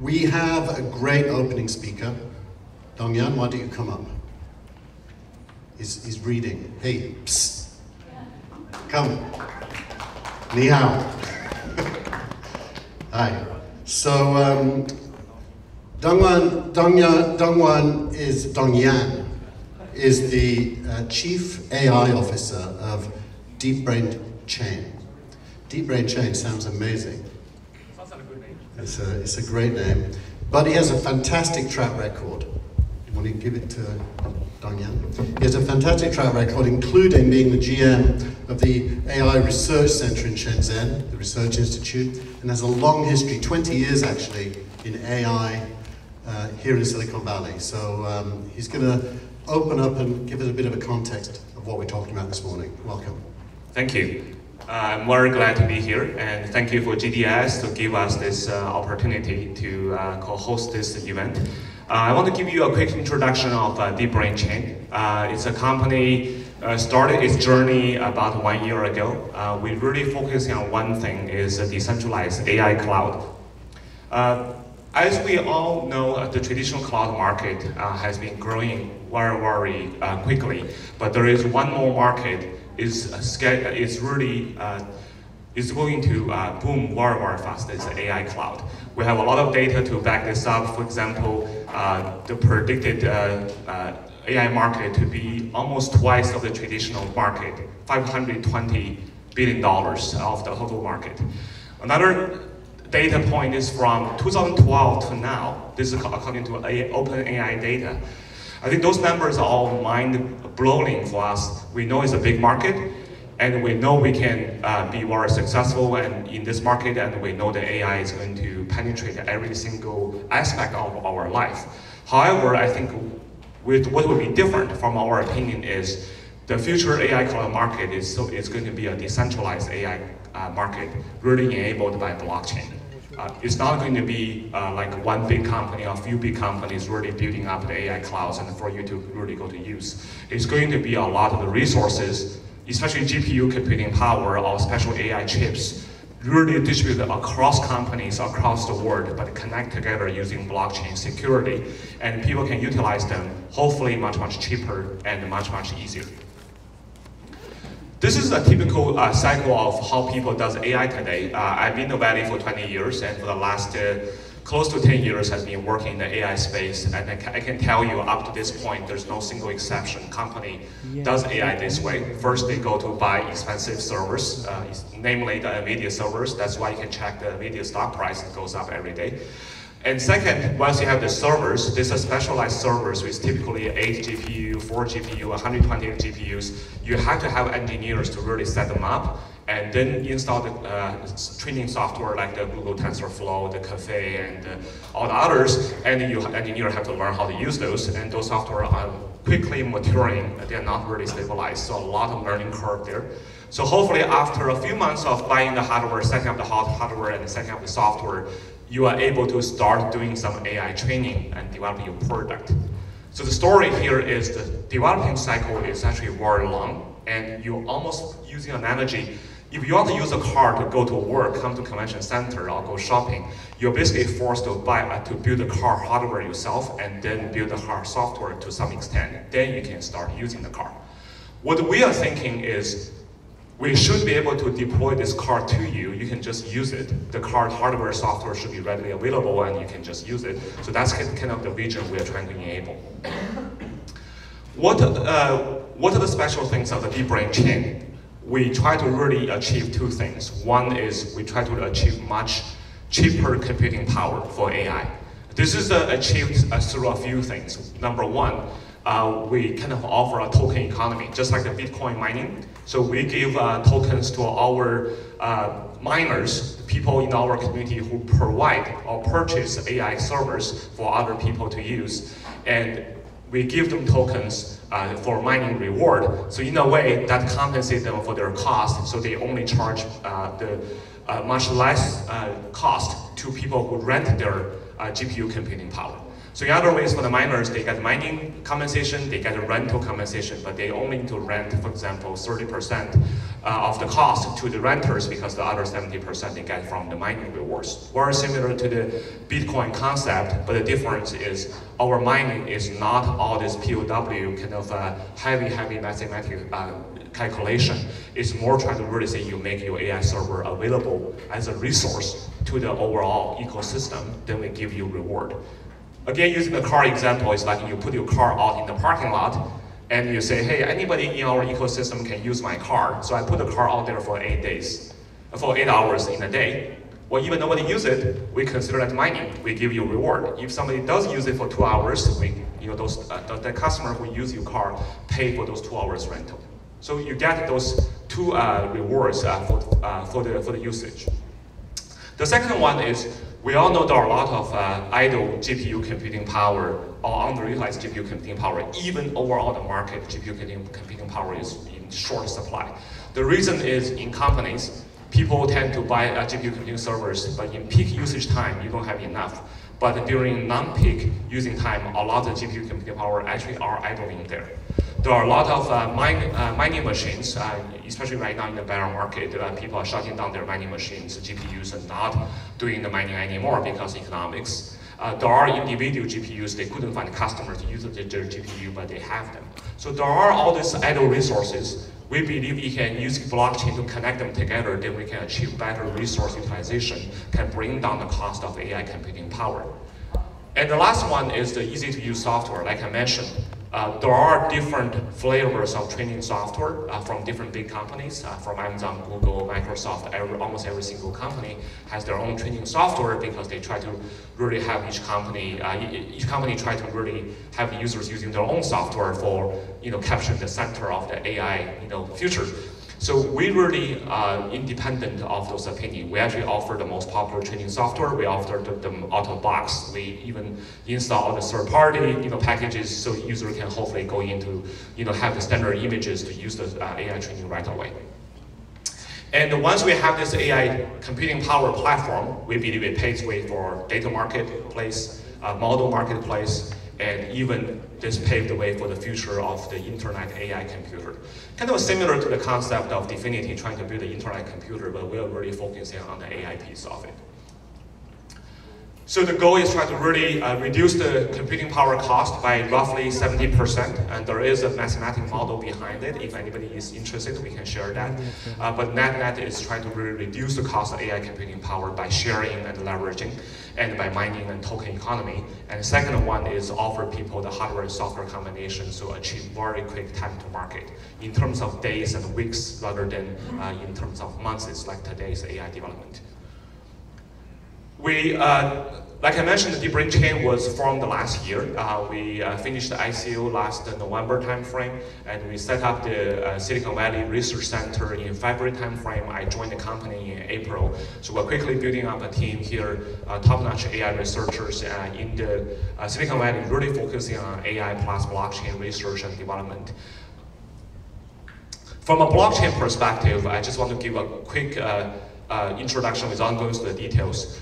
We have a great opening speaker. Dongyan, why don't you come up? He's, he's reading. Hey, psst. Come. Ni hao. Hi. So, um, Dongwan, Dongyan, Dongwan is, Dongyan is the uh, Chief AI Officer of Deep Brain Chain. Deep Brain Chain sounds amazing. Sounds like a good name. It's a, it's a great name. But he has a fantastic track record. You want to give it to Dongyan? He has a fantastic track record, including being the GM of the AI Research Center in Shenzhen, the Research Institute, and has a long history, 20 years actually, in AI uh, here in Silicon Valley. So um, he's going to open up and give us a bit of a context of what we're talking about this morning. Welcome. Thank you. Uh, I'm very glad to be here, and thank you for GDS to give us this uh, opportunity to uh, co-host this event. Uh, I want to give you a quick introduction of uh, Deep Brain Chain. Uh, it's a company started its journey about one year ago. we really focusing on one thing: is a decentralized AI cloud. As we all know, the traditional cloud market has been growing very, very quickly, but there is one more market is uh, is really uh, is going to uh, boom very, very fast. It's AI cloud. We have a lot of data to back this up. For example, uh, the predicted AI market to be almost twice of the traditional market, 520 billion dollars of the total market. Another data point is from 2012 to now. This is according to OpenAI data. I think those numbers are all mind-blowing for us. We know it's a big market, and we know we can uh, be very successful and in this market, and we know that AI is going to penetrate every single aspect of our life. However, I think with what will be different from our opinion is the future AI cloud market is, so, is going to be a decentralized AI uh, market, really enabled by blockchain. Uh, it's not going to be uh, like one big company or a few big companies really building up the AI clouds and for you to really go to use. It's going to be a lot of the resources, especially GPU computing power or special AI chips, really distributed across companies across the world, but connect together using blockchain security. And people can utilize them, hopefully much, much cheaper and much, much easier. This is a typical uh, cycle of how people does AI today. Uh, I've been in the Valley for 20 years, and for the last uh, close to 10 years has been working in the AI space. And I can, I can, tell you up to this point, there's no single exception. Company does AI this way. First, they go to buy expensive servers, uh, namely the NVIDIA servers. That's why you can check the NVIDIA stock price. It goes up every day. And second, once you have the servers, these are specialized servers with typically 8 GPU, 4 GPU, 120 GPUs. You have to have engineers to really set them up and then install the uh, training software like the Google TensorFlow, the Caffe, and uh, all the others. And you engineer have to learn how to use those. And those software are quickly maturing. They're not really stabilized. So a lot of learning curve there. So hopefully after a few months of buying the hardware, setting up the hardware, and setting up the software, you are able to start doing some AI training and develop your product. So the story here is the developing cycle is actually very long, and you're almost using an analogy. If you want to use a car to go to work, come to convention center, or go shopping, you're basically forced to buy uh, to build the car hardware yourself, and then build the car software to some extent. Then you can start using the car. What we are thinking is we should be able to deploy this card to you. You can just use it. The card hardware software should be readily available and you can just use it. So that's kind of the vision we are trying to enable. What, uh, what are the special things of the deep brain chain? We try to really achieve two things. One is we try to achieve much cheaper computing power for AI. This is uh, achieved uh, through a few things. Number one, uh, we kind of offer a token economy, just like the Bitcoin mining. So we give uh, tokens to our uh, miners, people in our community who provide or purchase AI servers for other people to use. And we give them tokens uh, for mining reward. So in a way, that compensates them for their cost, so they only charge uh, the much less cost to people who rent their GPU computing power. So in other ways, for the miners, they get mining compensation, they get a rental compensation, but they only need to rent, for example, 30% uh, of the cost to the renters because the other 70% they get from the mining rewards. Very similar to the Bitcoin concept, but the difference is our mining is not all this POW kind of uh, heavy, heavy mathematical uh, calculation. It's more trying to really say you make your AI server available as a resource to the overall ecosystem, then we give you reward. Again, using the car example, it's like you put your car out in the parking lot and you say, hey, anybody in our ecosystem can use my car. So I put the car out there for eight days, for eight hours in a day. Well, even nobody use it, we consider that mining. We give you a reward. If somebody does use it for two hours, we, you know, those, uh, the, the, customer who use your car pay for those two hours rental. So you get those two uh, rewards uh, for, uh, for, the, for the usage. The second one is we all know there are a lot of uh, idle GPU computing power or underutilized GPU computing power. Even overall the market GPU computing power is in short supply. The reason is in companies, people tend to buy uh, GPU computing servers, but in peak usage time, you don't have enough. But during non-peak using time, a lot of GPU computing power actually are idling there. There are a lot of uh, mine, uh, mining machines, uh, especially right now in the bear market, uh, people are shutting down their mining machines, GPUs, and not doing the mining anymore because economics. Uh, there are individual GPUs, they couldn't find customers to use their GPU, but they have them. So there are all these idle resources. We believe we can use blockchain to connect them together, then we can achieve better resource utilization, can bring down the cost of AI computing power. And the last one is the easy to use software, like I mentioned. Uh, there are different flavors of training software uh, from different big companies, uh, from Amazon, Google, Microsoft, every, almost every single company has their own training software because they try to really have each company, uh, each company try to really have users using their own software for, you know, capturing the center of the AI, you know, future. So we really are independent of those opinions. We actually offer the most popular training software. We offer them out of box. We even install all the third-party you know, packages so user can hopefully go into, you know, have the standard images to use the uh, AI training right away. And once we have this AI computing power platform, we believe it paves way for data marketplace, uh, model marketplace, and even this paved the way for the future of the internet AI computer. Kind of similar to the concept of DFINITY trying to build an internet computer, but we are really focusing on the AI piece of it. So the goal is try to really uh, reduce the computing power cost by roughly 70%, and there is a mathematical model behind it. If anybody is interested, we can share that. Uh, but NetNet is trying to really reduce the cost of AI computing power by sharing and leveraging, and by mining and token economy. And the second one is offer people the hardware and software combination to achieve very quick time to market in terms of days and weeks rather than uh, in terms of months, it's like today's AI development. We, uh, like I mentioned, the deep brain chain was formed last year. Uh, we uh, finished the ICO last November timeframe, and we set up the uh, Silicon Valley Research Center in February timeframe. I joined the company in April. So we're quickly building up a team here, uh, top-notch AI researchers uh, in the Silicon Valley, really focusing on AI plus blockchain research and development. From a blockchain perspective, I just want to give a quick introduction without going into the details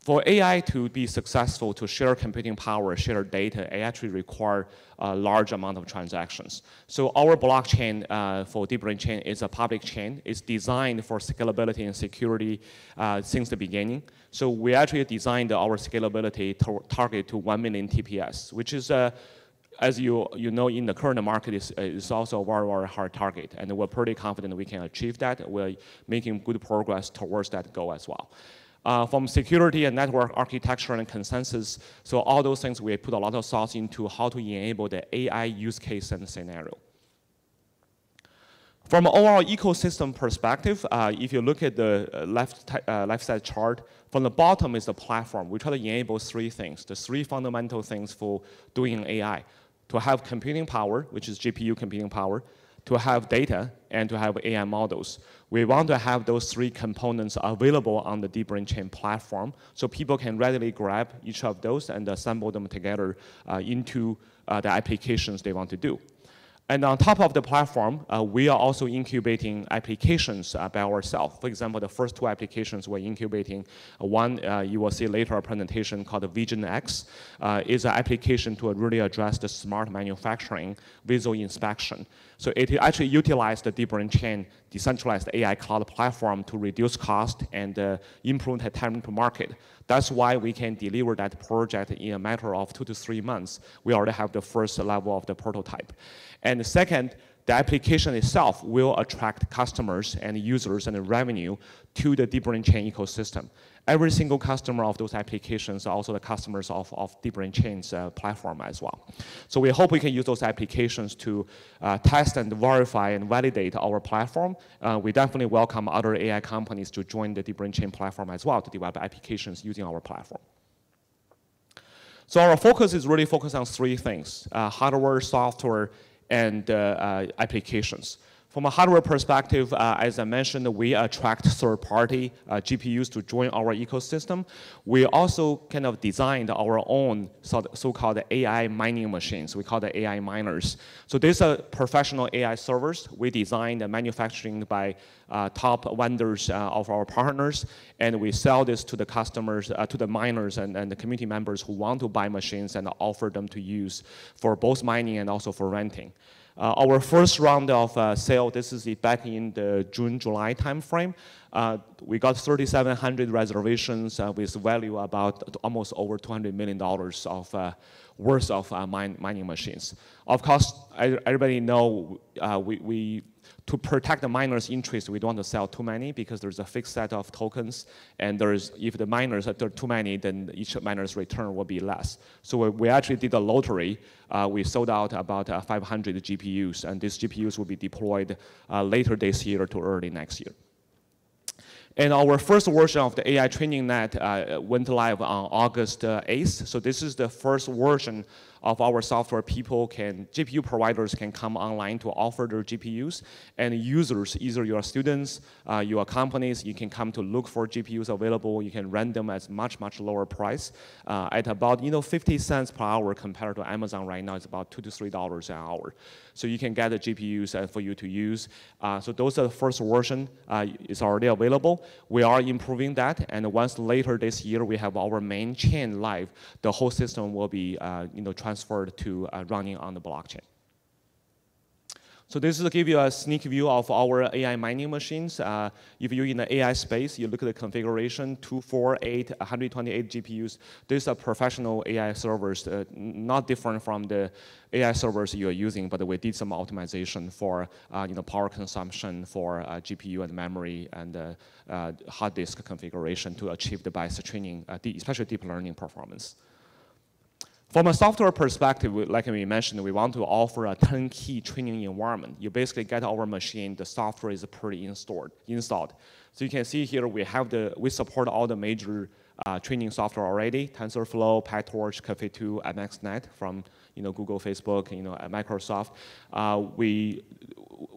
for AI to be successful, to share computing power, share data, it actually require a large amount of transactions. So our blockchain uh, for DeepBrain chain is a public chain. It's designed for scalability and security uh, since the beginning. So we actually designed our scalability target to 1 million TPS, which is uh, as you, you know, in the current market, is, is also a very, very hard target. And we're pretty confident we can achieve that. We're making good progress towards that goal as well uh, from security and network architecture and consensus. So all those things, we put a lot of thoughts into how to enable the AI use case and scenario. From an overall ecosystem perspective, uh, if you look at the uh, left, uh, left side chart, from the bottom is the platform. We try to enable three things, the three fundamental things for doing AI. To have computing power, which is GPU computing power, to have data, and to have AI models. We want to have those three components available on the DeepBrain chain platform so people can readily grab each of those and assemble them together uh, into uh, the applications they want to do. And on top of the platform, uh, we are also incubating applications uh, by ourselves. For example, the first two applications we're incubating, uh, one uh, you will see later a presentation called Vision X, uh, is an application to really address the smart manufacturing visual inspection. So it actually utilizes the deep brain chain decentralized AI cloud platform to reduce cost and uh, improve the time to market. That's why we can deliver that project in a matter of two to three months. We already have the first level of the prototype. And second, the application itself will attract customers and users and revenue to the deep brain chain ecosystem. Every single customer of those applications are also the customers of, of deep brain chain's uh, platform as well. So we hope we can use those applications to uh, test and verify and validate our platform. Uh, we definitely welcome other AI companies to join the deep brain chain platform as well to develop applications using our platform. So our focus is really focused on three things, uh, hardware, software, and uh, uh, applications. From a hardware perspective, uh, as I mentioned, we attract third-party uh, GPUs to join our ecosystem. We also kind of designed our own so-called AI mining machines. We call the AI miners. So these are professional AI servers we designed and manufacturing by uh, top vendors uh, of our partners, and we sell this to the customers, uh, to the miners and, and the community members who want to buy machines and offer them to use for both mining and also for renting. Uh, our first round of uh, sale, this is back in the June, July timeframe. Uh, we got 3,700 reservations uh, with value about almost over $200 million of uh, worth of uh, mine, mining machines. Of course, everybody know we, we to protect the miner's interest, we don't want to sell too many because there's a fixed set of tokens, and there's if the miners are too many, then each miner's return will be less. So we actually did a lottery. Uh, we sold out about uh, 500 GPUs, and these GPUs will be deployed uh, later this year to early next year. And our first version of the AI training net uh, went live on August 8th. Uh, so this is the first version of our software, people can, GPU providers can come online to offer their GPUs, and users, either your students, uh, your companies, you can come to look for GPUs available, you can rent them at much, much lower price, uh, at about, you know, 50 cents per hour compared to Amazon right now, it's about two to three dollars an hour. So you can get the GPUs uh, for you to use. Uh, so those are the first version, uh, is already available. We are improving that, and once later this year we have our main chain live, the whole system will be, uh, you know, transferred to uh, running on the blockchain. So this is to give you a sneak view of our AI mining machines. Uh, if you're in the AI space, you look at the configuration, 248, 128 GPUs. These are professional AI servers, uh, not different from the AI servers you're using, but we did some optimization for uh, you know, power consumption for uh, GPU and memory and uh, hard disk configuration to achieve the best training, especially deep learning performance. From a software perspective, like we mentioned, we want to offer a turnkey training environment. You basically get our machine, the software is pre-installed. Installed. So you can see here we have the, we support all the major uh, training software already, TensorFlow, PyTorch, Caffe2, MXNet from you know, Google, Facebook, you know, Microsoft. Uh, we,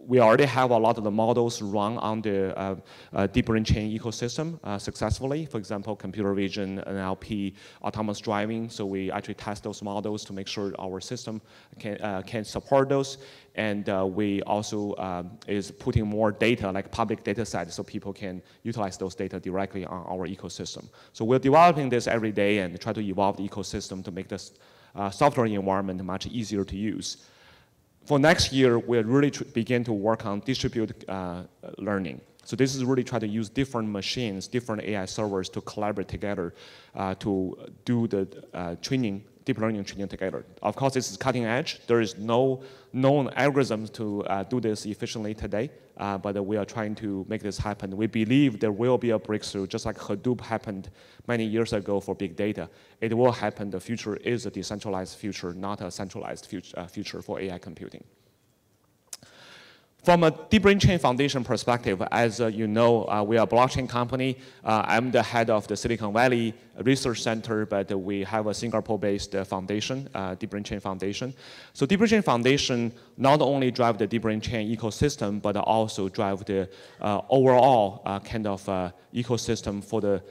we already have a lot of the models run on the uh, uh, deep brain chain ecosystem uh, successfully. For example, computer vision, NLP, autonomous driving. So we actually test those models to make sure our system can, uh, can support those. And uh, we also um, is putting more data, like public data sets, so people can utilize those data directly on our ecosystem. So we're developing this every day and try to evolve the ecosystem to make this uh, software environment much easier to use for next year, we'll really begin to work on distributed uh, learning. So this is really trying to use different machines, different AI servers to collaborate together uh, to do the uh, training deep learning training together. Of course, this is cutting edge. There is no known algorithms to uh, do this efficiently today, uh, but we are trying to make this happen. We believe there will be a breakthrough, just like Hadoop happened many years ago for big data. It will happen. The future is a decentralized future, not a centralized future, uh, future for AI computing. From a deep brain chain foundation perspective, as uh, you know, uh, we are a blockchain company. Uh, I'm the head of the Silicon Valley Research Center, but we have a Singapore-based uh, foundation, uh, Deep Brain Chain Foundation. So Deep Brain Chain Foundation not only drive the deep brain chain ecosystem, but also drive the uh, overall kind of ecosystem for the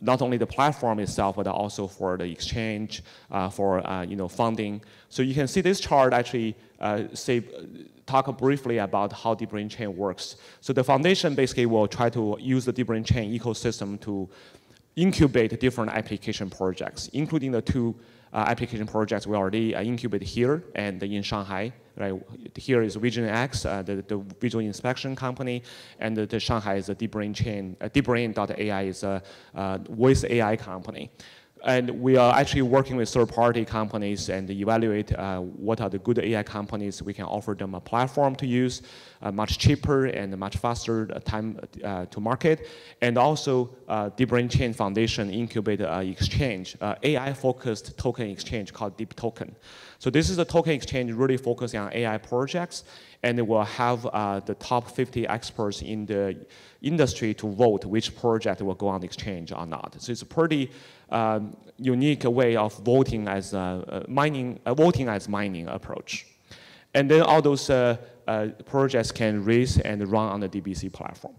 not only the platform itself, but also for the exchange, for you know funding. So you can see this chart actually say, talk briefly about how deep brain chain works. So the foundation basically will try to use the deep brain chain ecosystem to incubate different application projects, including the two uh, application projects we already uh, incubate here and in Shanghai. Right here is Vision X, uh, the, the visual inspection company, and the, the Shanghai is a deep brain chain. Uh, DeepBrain.ai is a uh, voice AI company. And we are actually working with third-party companies and evaluate uh, what are the good AI companies. We can offer them a platform to use, much cheaper and much faster time uh, to market. And also, uh, Deep Brain Chain Foundation incubate uh, exchange, uh, AI-focused token exchange called Deep Token. So this is a token exchange really focusing on AI projects, and it will have the top 50 experts in the industry to vote which project will go on the exchange or not. So it's a pretty um, unique way of voting as mining, voting as mining approach. And then all those uh, uh, projects can raise and run on the DBC platform.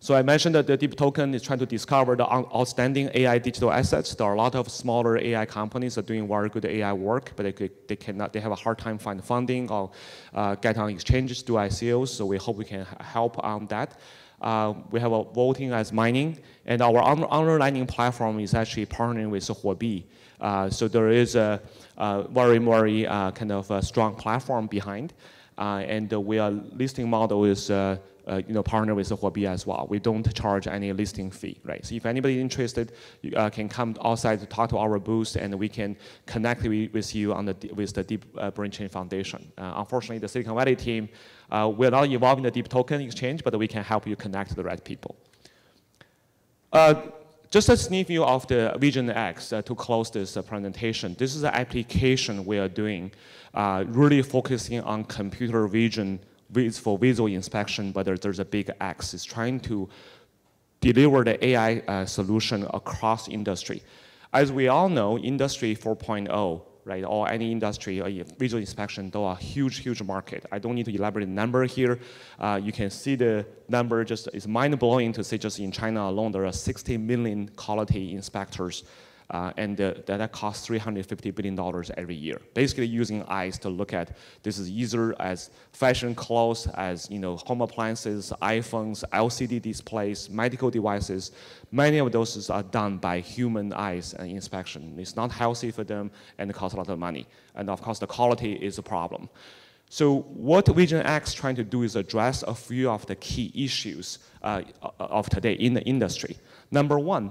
So I mentioned that the Deep Token is trying to discover the outstanding AI digital assets. There are a lot of smaller AI companies that are doing very good AI work, but they, they cannot, they have a hard time finding funding or uh, get on exchanges, do ICOs. So we hope we can help on that. Uh, we have a voting as mining, and our underlying platform is actually partnering with Huobi. Uh, so there is a, a very, very uh, kind of a strong platform behind, uh, and we are listing model is uh, uh, you know, partner with Huobi as well. We don't charge any listing fee, right? So if anybody interested, you uh, can come outside to talk to our booth and we can connect with you on the, with the Deep uh, Brain Chain Foundation. Unfortunately, the Silicon Valley team, uh, we're not involved in the Deep Token exchange, but we can help you connect to the right people. Uh, just a sneak view of the Vision X to close this presentation. This is an application we are doing, really focusing on computer vision for visual inspection, whether there's a big X, is trying to deliver the AI uh, solution across industry. As we all know, Industry 4.0, right, or any industry, or visual inspection, though a huge, huge market. I don't need to elaborate the number here. Uh, you can see the number just is mind-blowing to say just in China alone, there are 60 million quality inspectors uh, and that costs $350 billion every year. Basically using eyes to look at this is either as fashion clothes, as you know, home appliances, iPhones, LCD displays, medical devices. Many of those are done by human eyes and inspection. It's not healthy for them and it costs a lot of money. And of course, the quality is a problem. So what Vision X trying to do is address a few of the key issues uh, of today in the industry. Number one,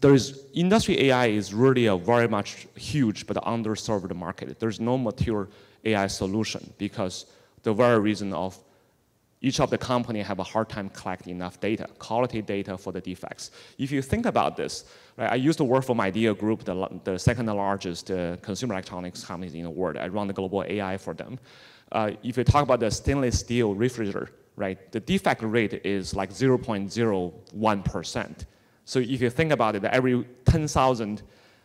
there is industry AI is really a very much huge but underserved market. There's no mature AI solution because the very reason of each of the company have a hard time collecting enough data, quality data for the defects. If you think about this, right, I used to work for Midea Group, the, the second largest uh, consumer electronics company in the world. I run the global AI for them. Uh, if you talk about the stainless steel refrigerator, right, the defect rate is like 0.01%. So if you think about it, every 10,000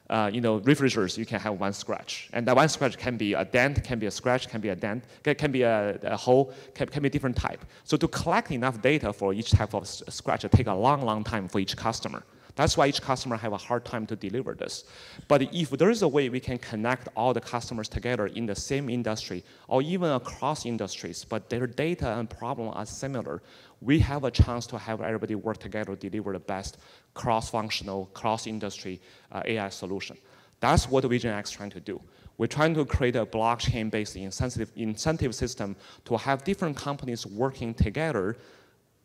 uh, you know, refrigerators, you can have one scratch. And that one scratch can be a dent, can be a scratch, can be a dent, can be a, a hole, can, can be different type. So to collect enough data for each type of scratch, it take a long, long time for each customer. That's why each customer have a hard time to deliver this. But if there is a way we can connect all the customers together in the same industry or even across industries, but their data and problem are similar, we have a chance to have everybody work together to deliver the best cross-functional, cross-industry uh, AI solution. That's what Vision X is trying to do. We're trying to create a blockchain-based incentive, incentive system to have different companies working together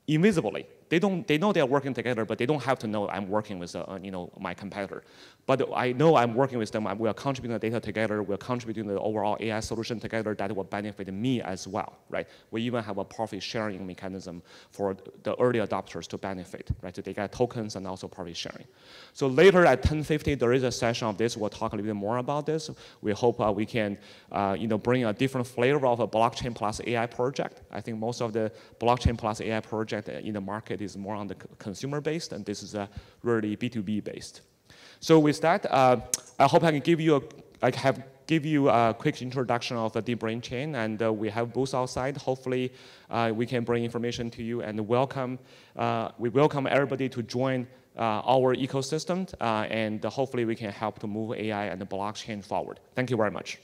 invisibly they don't they know they're working together, but they don't have to know I'm working with uh, you know my competitor. But I know I'm working with them. We are contributing the data together. We're contributing the overall AI solution together that will benefit me as well, right? We even have a profit sharing mechanism for the early adopters to benefit, right? So they get tokens and also profit sharing. So later at 10:50, there is a session of this. We'll talk a little bit more about this. We hope uh, we can uh, you know bring a different flavor of a blockchain plus AI project. I think most of the blockchain plus AI project in the market is more on the consumer based, and this is a really B2B based. So with that, uh, I hope I can give you a, I have give you a quick introduction of the deep brain chain, and uh, we have booths outside. Hopefully, uh, we can bring information to you and welcome. Uh, we welcome everybody to join uh, our ecosystem, uh, and hopefully we can help to move AI and the blockchain forward. Thank you very much.